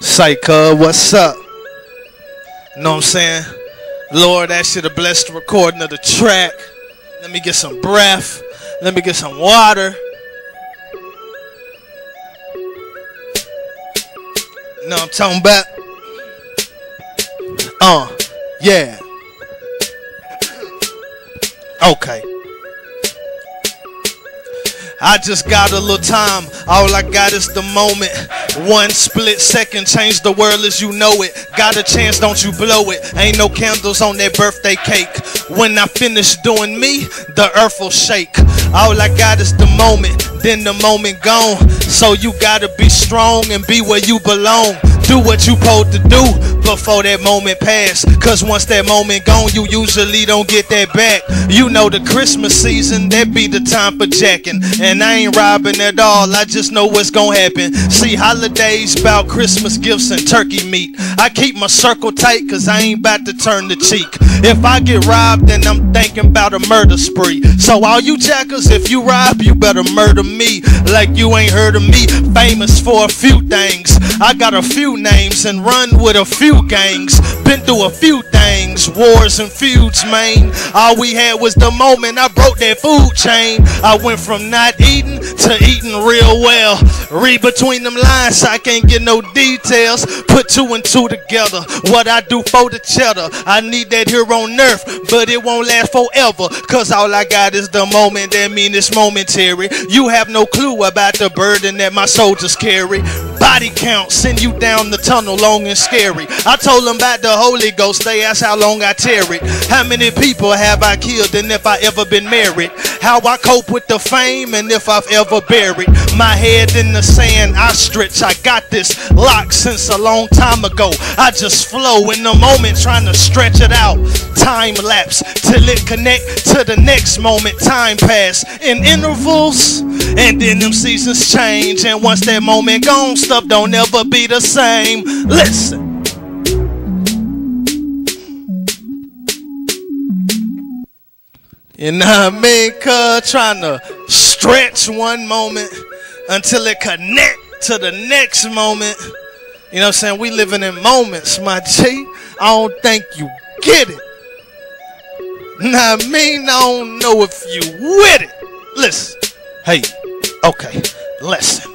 Cuz, what's up? Know what I'm saying? Lord, that should have blessed the recording of the track. Let me get some breath. Let me get some water. Know I'm talking about? Uh, yeah. Okay. I just got a little time. All I got is the moment. One split second, change the world as you know it. Got a chance, don't you blow it. Ain't no candles on that birthday cake. When I finish doing me, the earth will shake. All I got is the moment, then the moment gone. So you gotta be strong and be where you belong. Do what you supposed to do before that moment pass. Cause once that moment gone, you usually don't get that back. You know the Christmas season, that be the time for jacking. And I ain't robbing at all, I just know what's gonna happen. See, holidays about Christmas gifts and turkey meat. I keep my circle tight cause I ain't about to turn the cheek. If I get robbed, then I'm thinking about a murder spree. So all you jackers, if you rob, you better murder me. Like you ain't heard of me, famous for a few things. I got a few names and run with a few gangs. Been through a few things, wars and feuds, man. All we had was the moment I broke that food chain. I went from not eating to eating real well. Read between them lines, I can't get no details. Put two and two together. What I do for the cheddar, I need that here on earth, but it won't last forever. Cause all I got is the moment, that mean it's momentary. You have no clue about the burden that my soldiers carry. Body count, send you down the tunnel long and scary. I told them about the Holy Ghost, they asked how long I tarried. How many people have I killed and if I ever been married? How I cope with the fame and if I've ever buried my head in the sand. I stretch, I got this locked since a long time ago. I just flow in the moment trying to stretch it out. Time lapse till it connect to the next moment. Time pass in intervals and then them seasons change. And once that moment gone, stuff don't ever be the same. Listen. You know what I mean? Cuz trying to stretch one moment until it connect to the next moment. You know what I'm saying? We living in moments, my G. I don't think you get it. Nah, I mean, I don't know if you with it. Listen. Hey, okay, listen.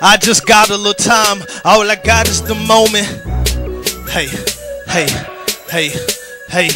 I just got a little time. All I got is the moment. Hey, hey, hey, hey.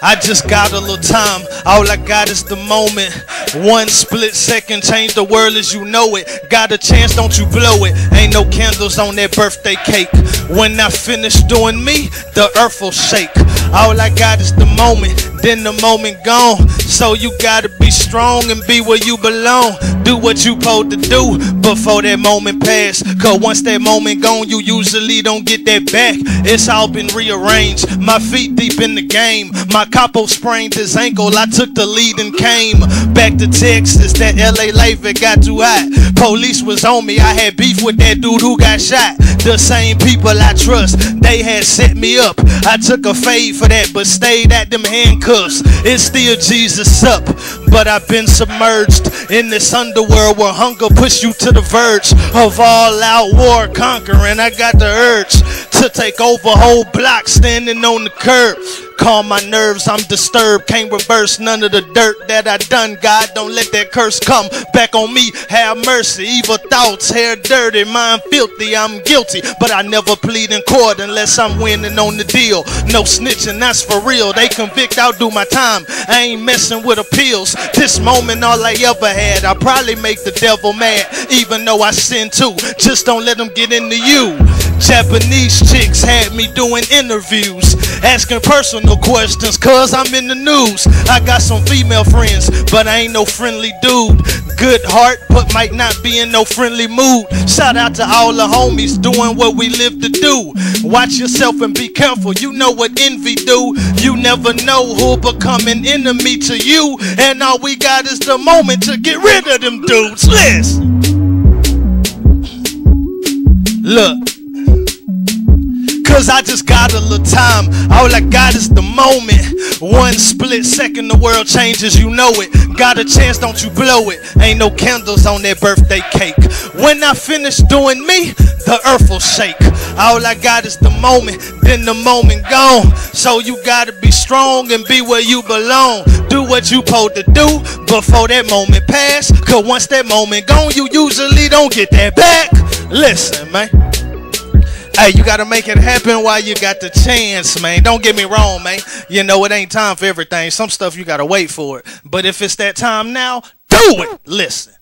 I just got a little time. All I got is the moment. One split second, change the world as you know it. Got a chance, don't you blow it. Ain't no candles on that birthday cake. When I finish doing me, the earth will shake. All I got is the moment, then the moment gone. So you gotta be strong and be where you belong. Do what you supposed to do before that moment pass. Cause once that moment gone, you usually don't get that back. It's all been rearranged. My feet deep in the game. My capo sprained his ankle. I took the lead and came back to Texas. That LA life it got too hot. Police was on me. I had beef with that dude who got shot. The same people I trust, they had set me up. I took a fade for that, but stayed at them handcuffs. It's still Jesus up, but I've been submerged in this underworld where hunger push you to the verge of all out war conquering. I got the urge to take over whole blocks standing on the curb. Calm my nerves, I'm disturbed. Can't reverse none of the dirt that I done. God, don't let that curse come back on me. Have mercy. Evil thoughts, hair dirty, mind filthy. I'm guilty, but I never plead in court unless I'm winning on the deal. No snitching, that's for real. They convict, I'll do my time. I ain't messing with appeals. This moment, all I ever had. I probably make the devil mad, even though I sin too. Just don't let them get into you. Japanese chicks had me doing interviews, asking personal questions, cause I'm in the news. I got some female friends, but I ain't no friendly dude. Good heart, but might not be in no friendly mood. Shout out to all the homies doing what we live to do. Watch yourself and be careful, you know what envy do. You never know who'll become an enemy to you, and all we got is the moment to get rid of them dudes. Listen. Look. Cause I just time. All I got is the moment. One split second, the world changes, you know it. Got a chance, don't you blow it. Ain't no candles on that birthday cake. When I finish doing me, the earth will shake. All I got is the moment, then the moment gone. So you gotta be strong and be where you belong. Do what you supposed to do before that moment pass. Cause once that moment gone, you usually don't get that back. Listen, man. Hey, you gotta make it happen while you got the chance, man. Don't get me wrong, man. You know it ain't time for everything. Some stuff you gotta wait for it. But if it's that time now, do it. Listen.